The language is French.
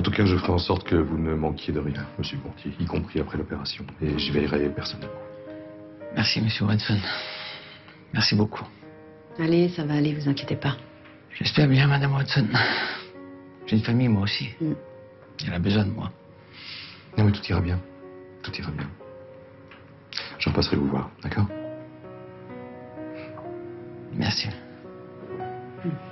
En tout cas, je ferai en sorte que vous ne manquiez de rien, monsieur Gontier, y compris après l'opération. Et j'y veillerai personnellement. Merci, monsieur Watson. Merci beaucoup. Allez, ça va aller, vous inquiétez pas. J'espère bien, madame Watson. J'ai une famille, moi aussi. Mm. Elle a besoin de moi. Non, mais tout ira bien. Tout ira bien. J'en passerai vous voir, d'accord? Merci. Mm.